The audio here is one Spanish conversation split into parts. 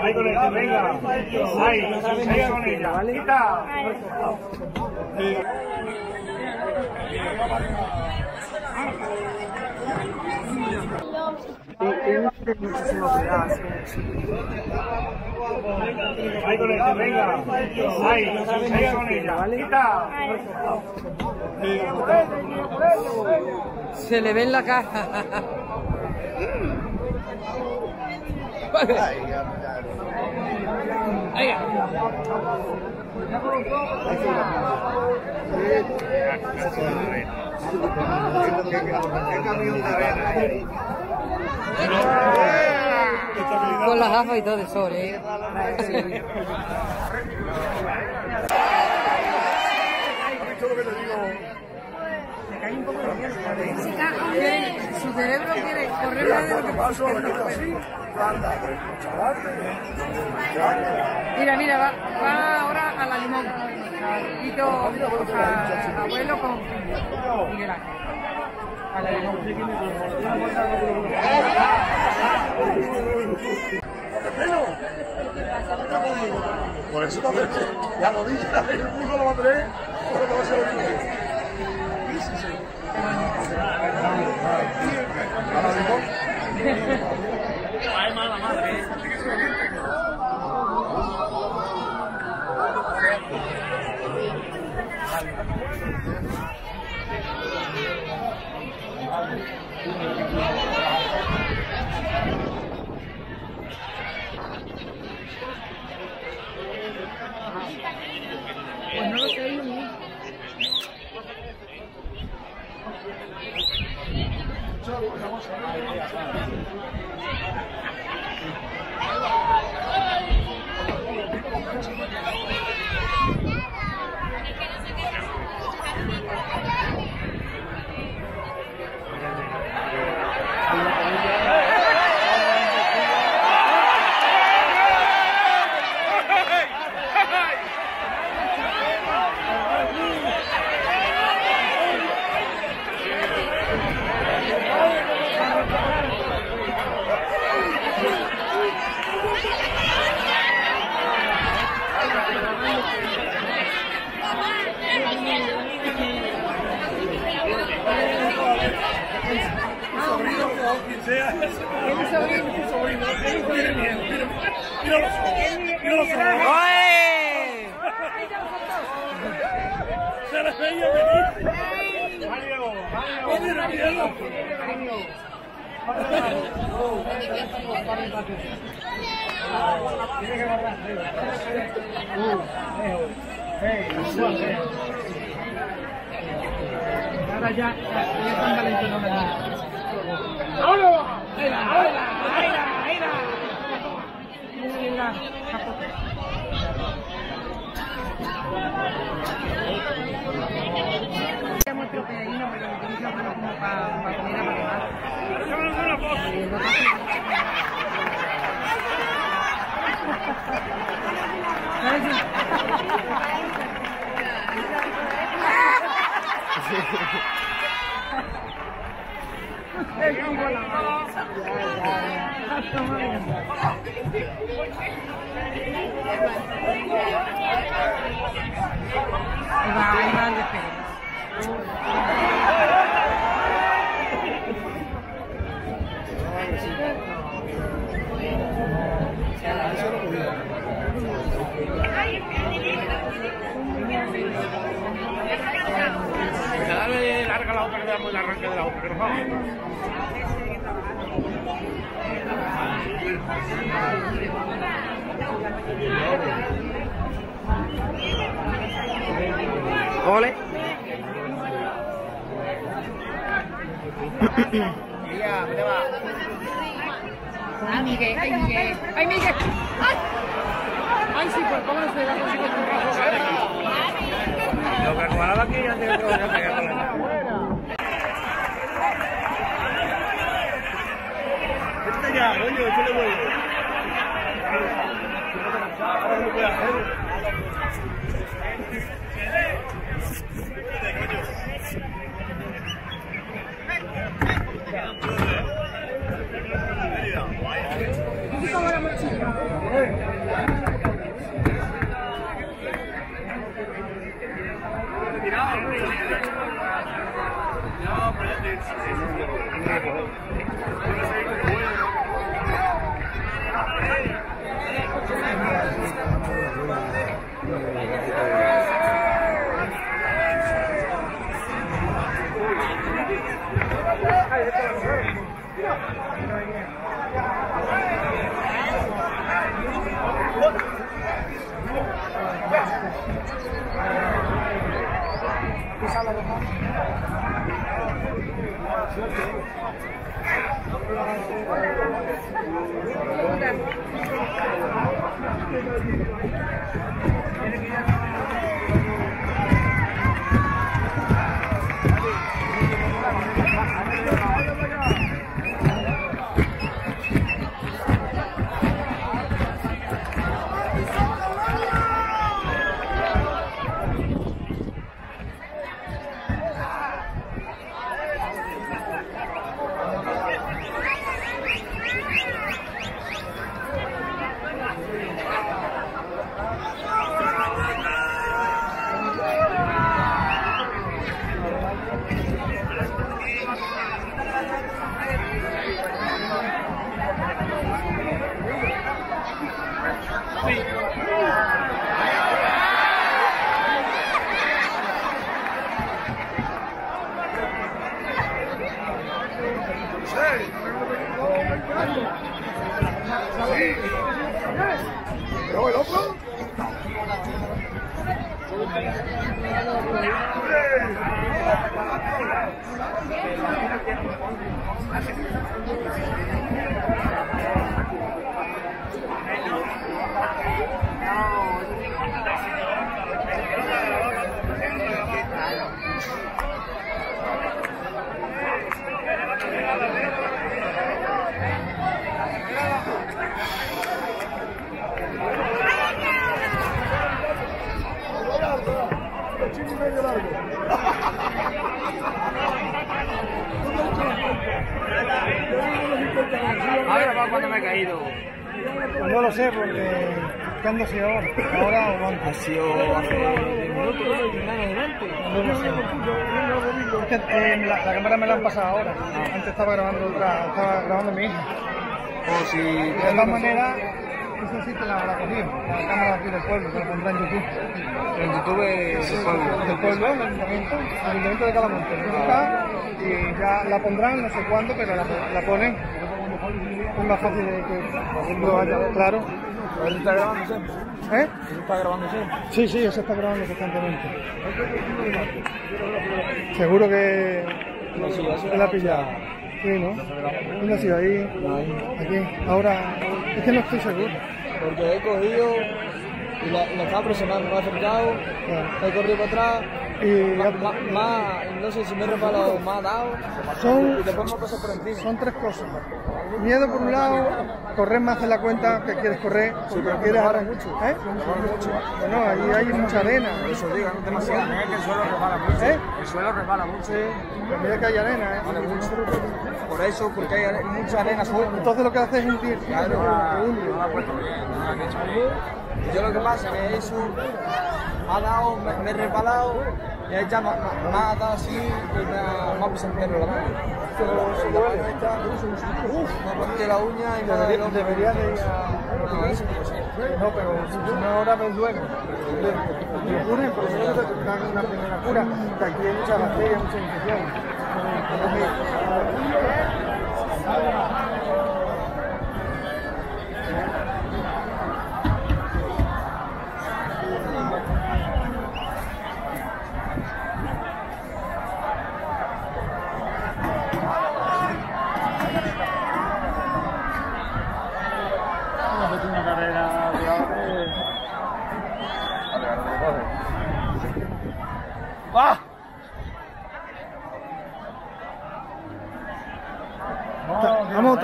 Ahí con ella, venga. Ahí, ahí con ella. ¿Vale? Quita. Sí, sí. Ahí con ella, venga. Ahí, ahí con ella. Quita. Se le ve en la cara. Con las gafas y todo de sol, ¿eh? Su cerebro quiere correr de lo que Mira, mira, va, va ahora a la limón. Quito a abuelo con Miguel Ángel. A la limón. Por eso ya lo dije, el puso lo mandé, no va a ser lo mismo. No Ahora ya, ya, ya están. Dale larga la le damos el arranque de la boca, Ole. Ay, Miguel, ay, Miguel, ay, Miguel. Ay, ay sí, pues cómo no se da con Lo que aquí ya tengo que pegar con la No, but it's, it's, it's, it's, it's, it's, it's, hacer. ¿Pero Cuando me he caído. No lo sé, porque ¿cuándo ha sido ahora? ¿Ahora o antes? Ha sido hace 10 minutos, No lo sé. Es que eh, la, la cámara me la han pasado ahora. Antes estaba grabando otra, estaba grabando mi hija. O si De todas maneras, eso sí te la habrá cogido. La cámara aquí del pueblo, que la pondrá en YouTube. en YouTube del pueblo. Del pueblo, el ayuntamiento, el ayuntamiento de Calamonte. Y ya la pondrán, no sé cuándo, pero la, la ponen. Es más fácil de que vaya, claro. ¿Él está grabando siempre? ¿Eh? ¿Él está grabando siempre? Sí, sí, eso está grabando constantemente. Seguro que No, sí, la ha pillado. Sí, ¿no? ¿Dónde ha sido? Ahí, aquí. Ahora, es que no estoy seguro. Porque he cogido y la, la estaba presionando, me ha acercado, Claro. he corrido para atrás, Y ma- no sé si me he resbalado, ha dado Son- y después me ha pasado por encima. son tres cosas. Miedo por un lado, correr más de la cuenta que quieres correr, porque pero quieres ahora mucho. ¿Eh? Bueno, ahí hay mucha arena. Por eso digo, no demasiado. Que el suelo resbala mucho. ¿Eh? El suelo resbala mucho. Sí, mira que hay arena, ¿eh? Vale mucho. Por eso, porque hay mucha arena. Entonces lo que haces es hundir. Claro, no no pasa es que eso me ha dado, me, me he resbalado y ya me, me- me ha dado así y me ha, me ha pisado entero la mano. Pero la mano me partí la uña y me ha dado Debería, de ir a... No, eso no sé. No, pero si no ahora ves luego. Lo curen, por eso te dan la primera cura, que aquí hay muchas bacterias, muchas infecciones. una carrera ¡Ah!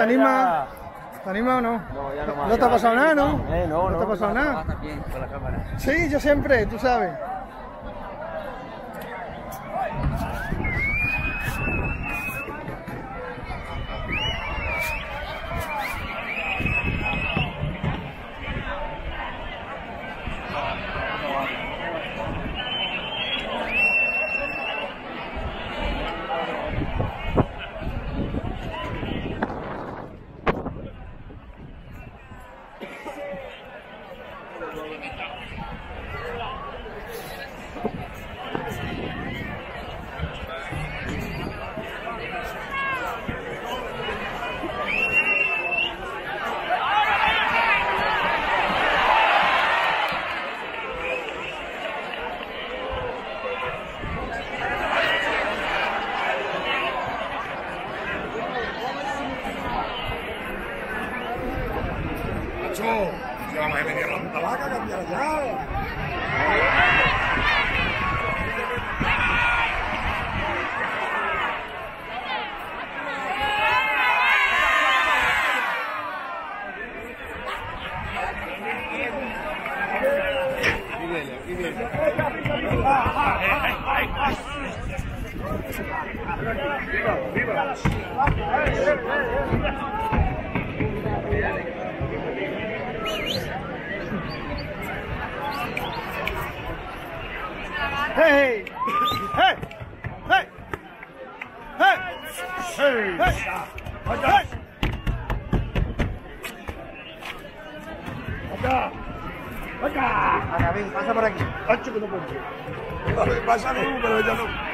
Vamos, ¿te animas? ¿Te animas o no? No, te ha pasado nada, ¿no? Eh, no, no. te ha pasado nada? Sí, yo siempre, tú sabes. Hey! Hey! Hey! Hey! ¡Hey! ¡Acá! ¡Acá! ¡Acá! Ven, pasa por aquí. Pasa tú, pero ella no.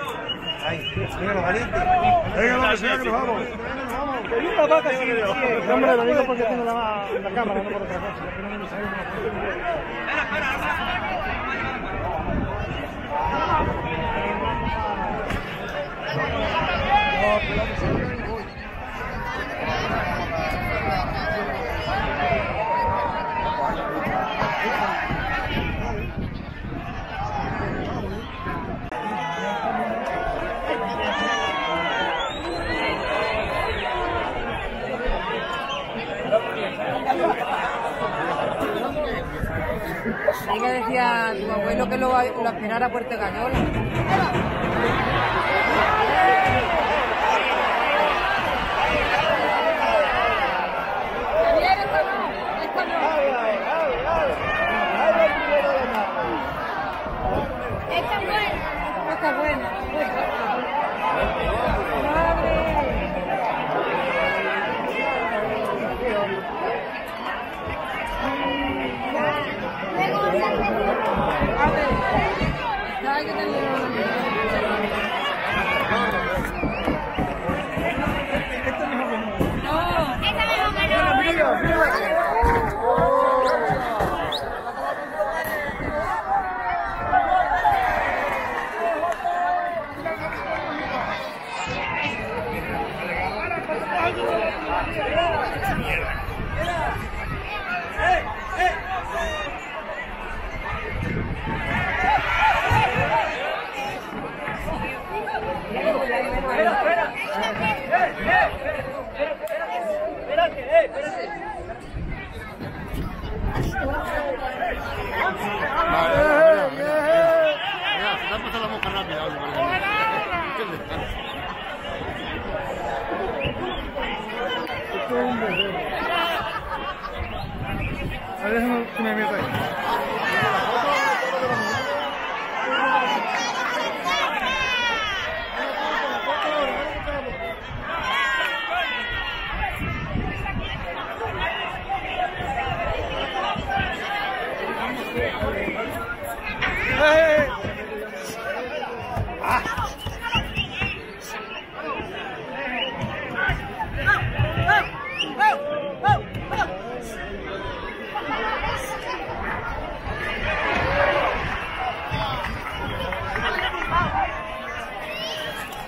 vale. Venga, valiente. Venga, que sea que nos vamos. La vaca, sí, sí. Hombre, lo digo porque tengo la, la cámara, no por otra cosa. Que no me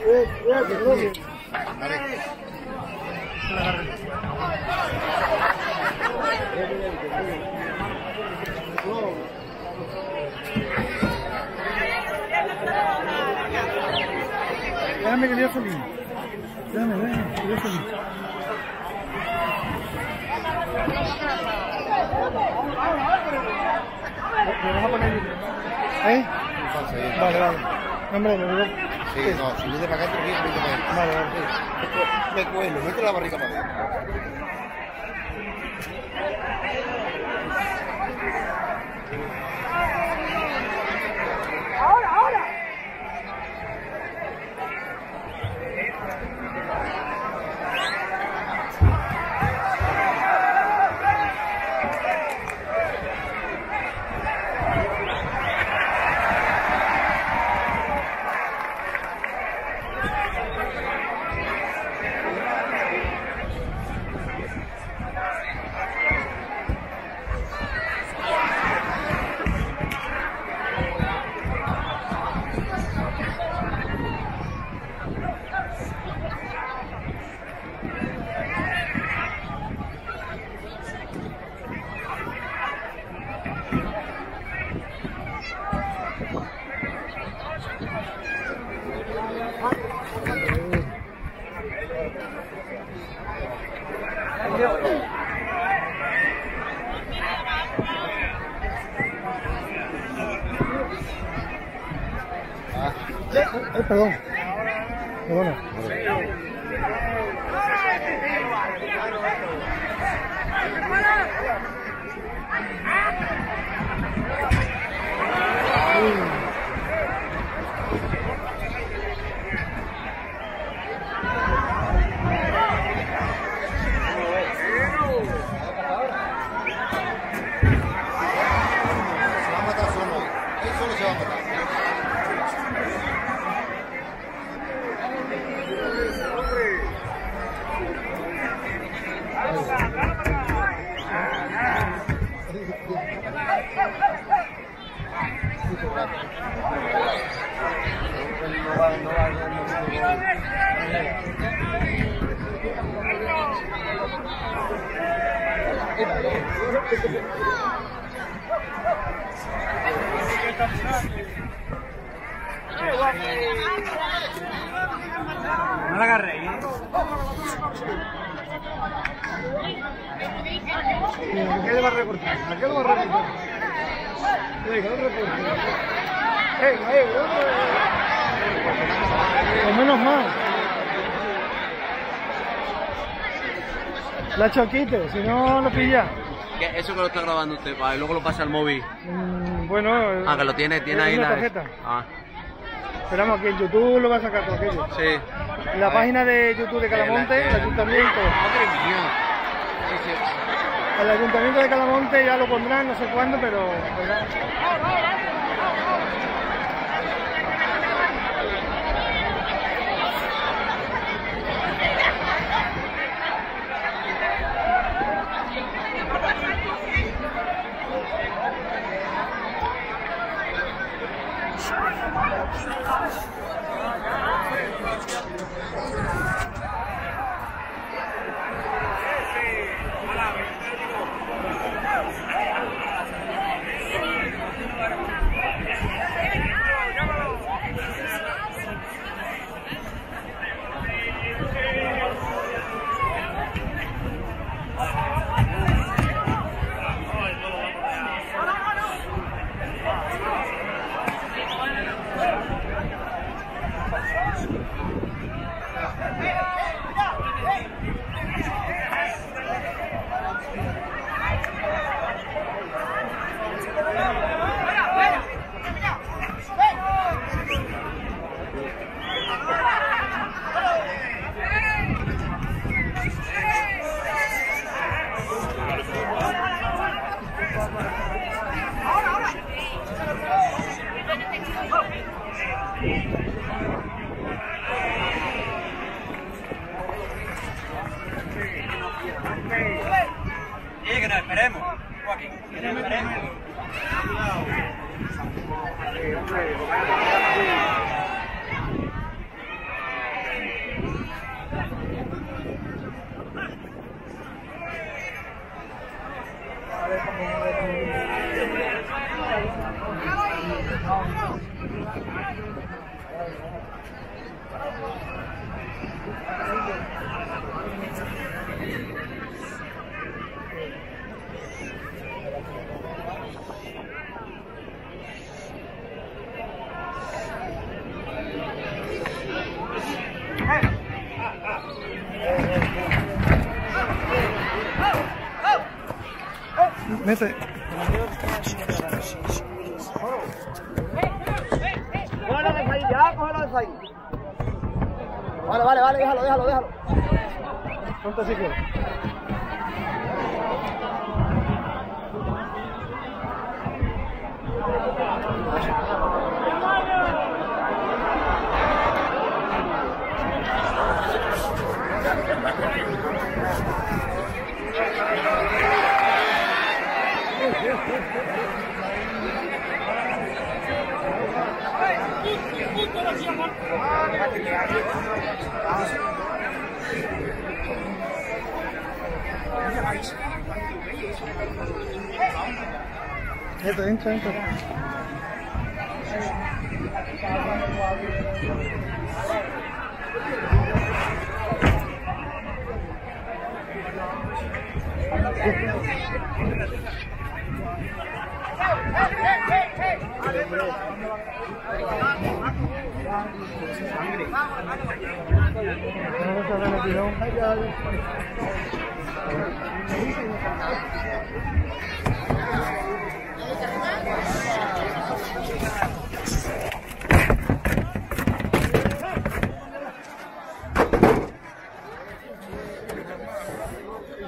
Déjame que voy a salir. Déjame, déjame, que voy digo. Sí, no, si viene para acá, tú vienes para acá. Vale, vale. Me cuelo, mete la barriga para adentro. No la agarré, ¿eh? ¿A qué le va a recortar? ¿A qué le va a recortar? Venga, no recorte. Venga. O menos mal. La choquite, si no lo pilla. ¿Qué? Eso que lo está grabando usted, para luego lo pasa al móvil. Mm, bueno. Ah, que lo tiene, tiene ahí una la. tarjeta. Ah, Esperamos que en YouTube lo va a sacar todo aquello. sí. En la página de YouTube de Calamonte, el ayuntamiento. Sí, sí. El ayuntamiento de Calamonte ya lo pondrán, no sé cuándo, pero. ¿verdad? Mete. Vale, vale, déjalo, déjalo, déjalo. Ponte si quieres. Entra, entra, entra. Vamos a ver el tirón.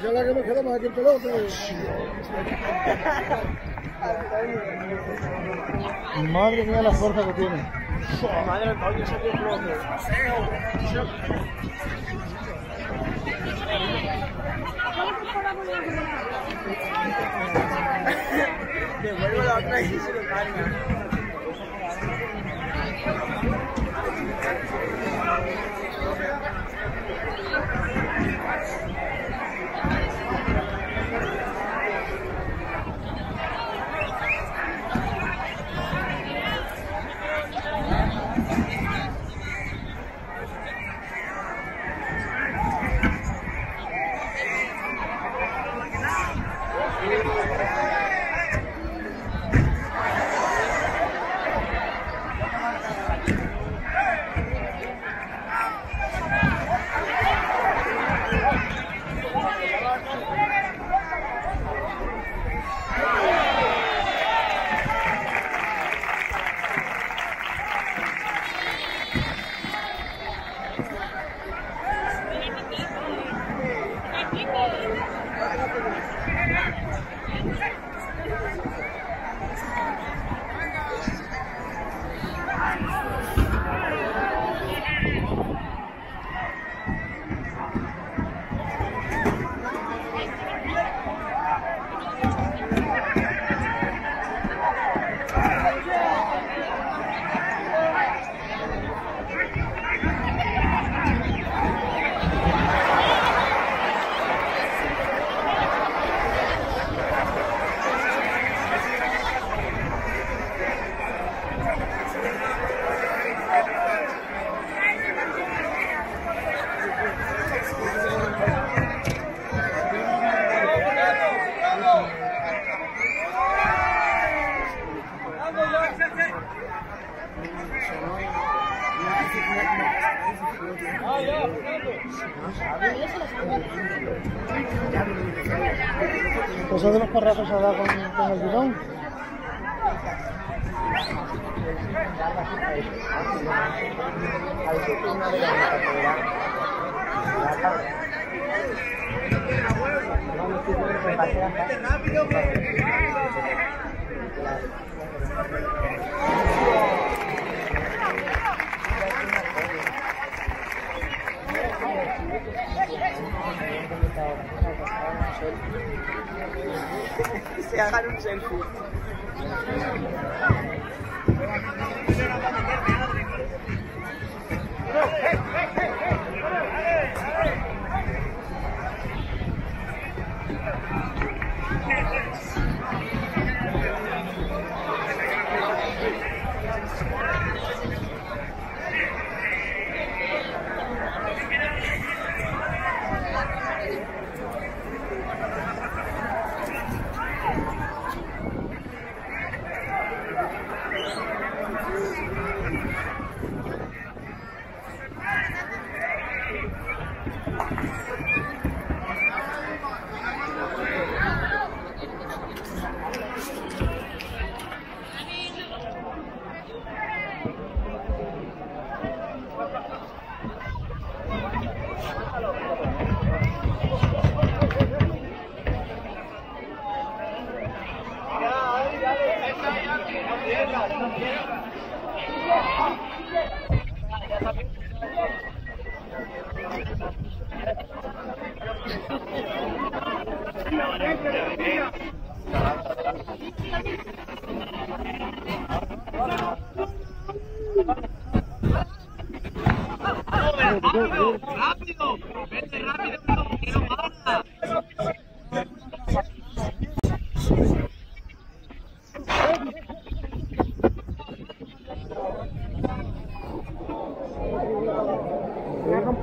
Ya la que nos quedamos aquí en pelota. Madre mía la fuerza que tiene. Devuelvo la otra y se lo carga.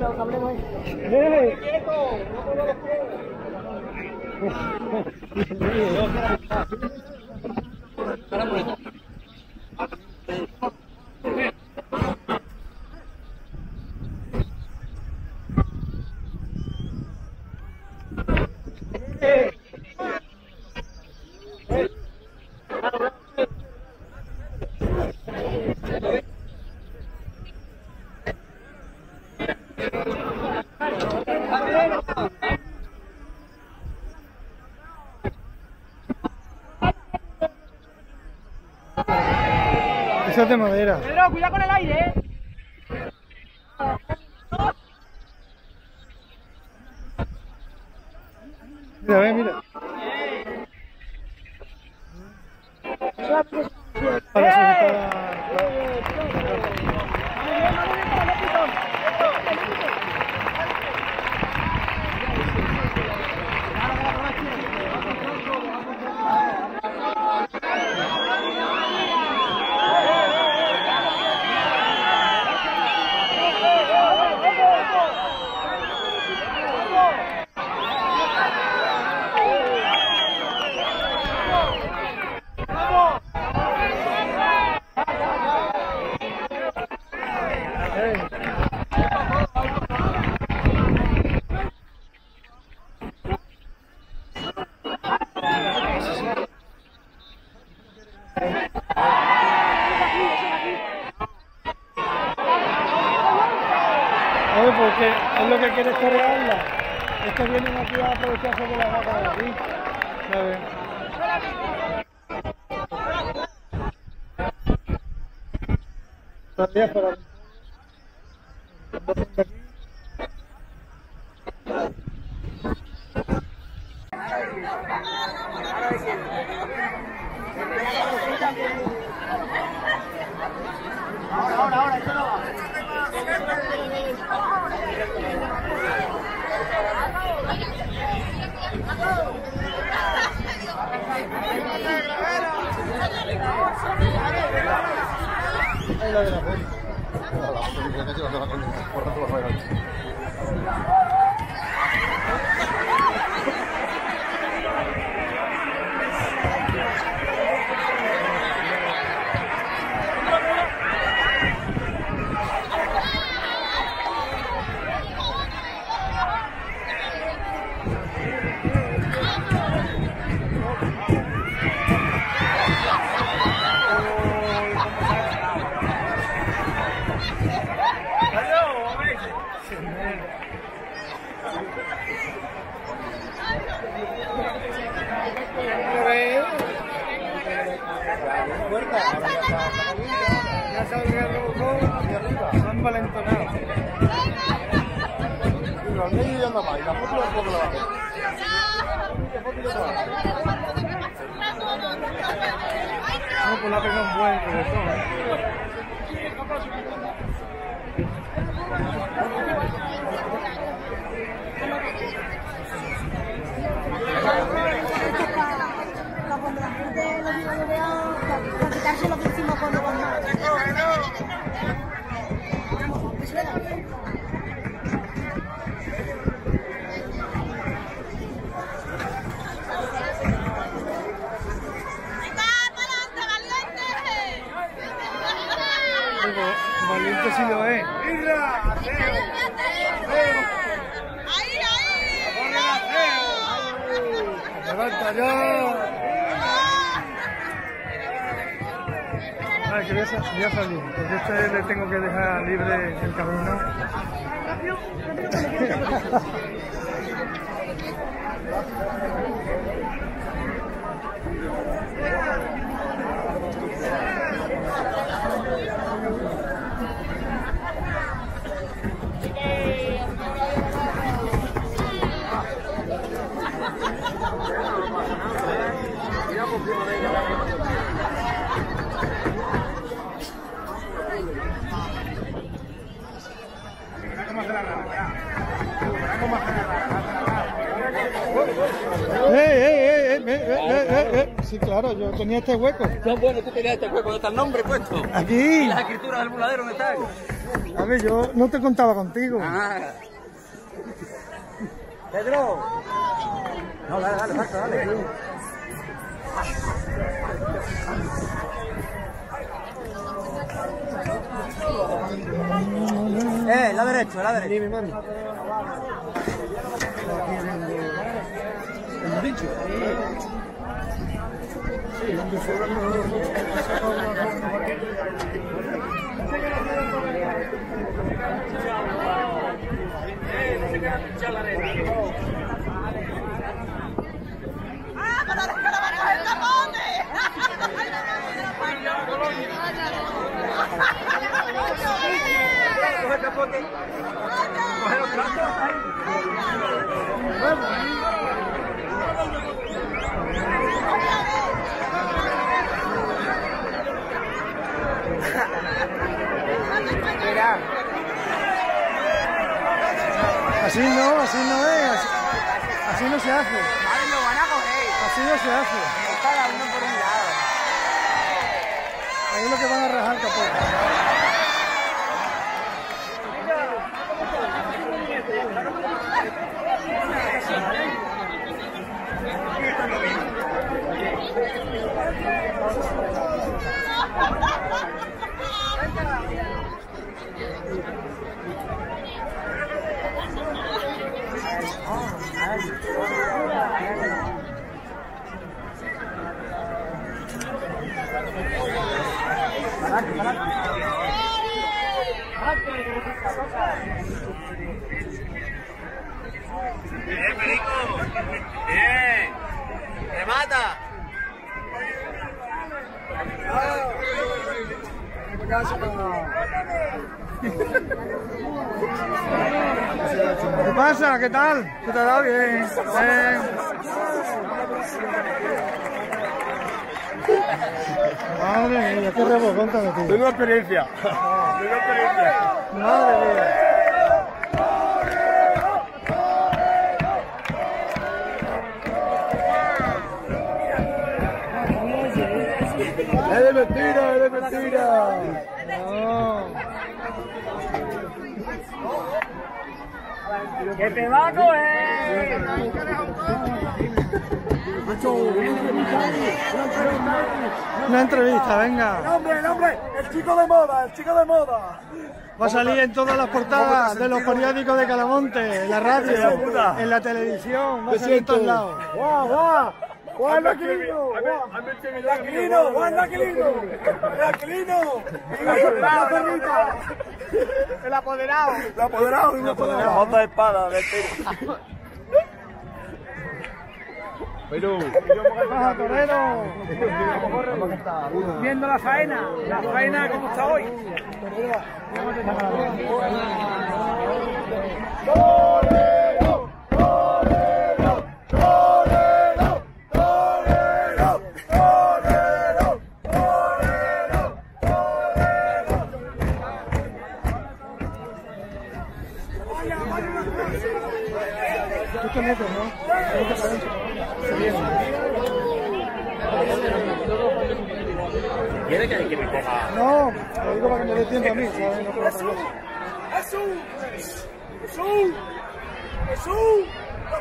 mientras hablemos ahí. ¡Eh! ¡Quieto! ¡No. de madera. Pedro, cuidado con el aire, eh. días para yo salí, porque este le tengo que dejar libre el camino. eh, eh eh, eh, eh, eh! Sí, claro, yo tenía este hueco. No, bueno, tú tenías este hueco, ¿dónde está el nombre puesto? Aquí. Las escrituras del voladero, ¿dónde están? A ver, yo no te contaba contigo. Ah. Pedro. No, dale, dale, Marco, dale. Eh, la derecha, la derecha. Sí, mi mami. Gracias. Así no, así no es. Así, así no se hace. Vale, lo van a coger. Así no se hace. Cada uno por un lado. Ahí es lo que van a rajar capote. Bien, Perico. Bien. Remata. ¿Qué tal? ¿Qué te ha dado? Bien. Bien. Madre mía, qué rebo, cuéntame tú. Tengo experiencia. Tengo experiencia. Madre mía. Es de mentira, es de mentira. No. ¡Que te va a coger! Una entrevista, venga. ¡Nombre, el hombre! ¡El chico de moda, el chico de moda! Va a salir en todas las portadas de los periódicos de Calamonte, en la radio, en la televisión, va a salir en todos lados. ¡Guau, guau! ¡Juan Aquilino! ¡Aquilino! ¡Juan Aquilino! ¡Aquilino! ¡La perrita! El apoderado. ¡El apoderado! ¡El apoderado! Foto de espada del tiro. ¡Baja, torero! Viendo la faena. La faena como está hoy. ¿Quiere que, que me coja? No, lo digo para que me dé tiempo a mí, ¿sabes? No. ¡Jesús! ¡Los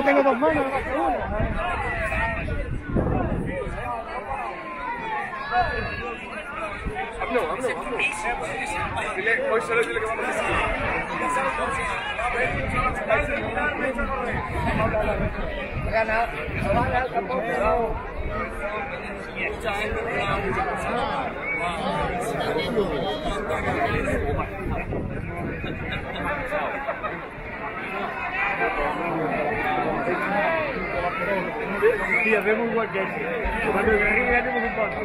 No tengo dos manos, una. Hablo, hablo, hablo. Dile, hoy solo dile que vamos a Sí, hacemos igual que este. Cuando que hacemos un paso.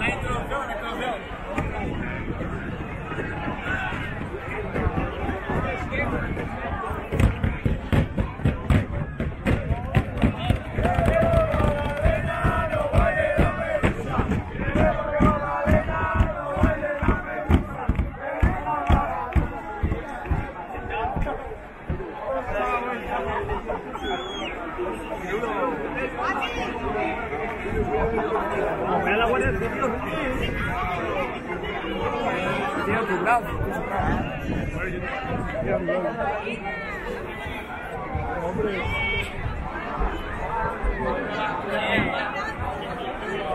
Mira la Ela agora é Dentro, bravo.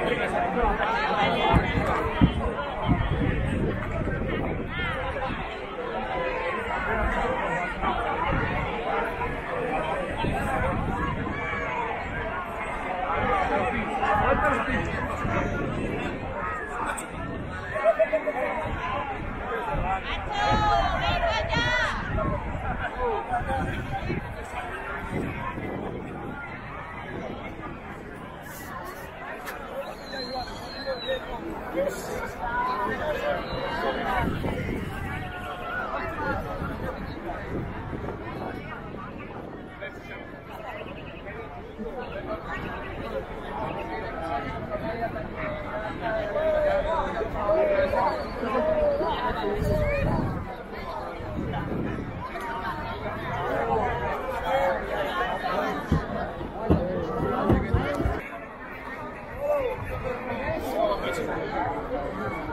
Obrigado. ちは。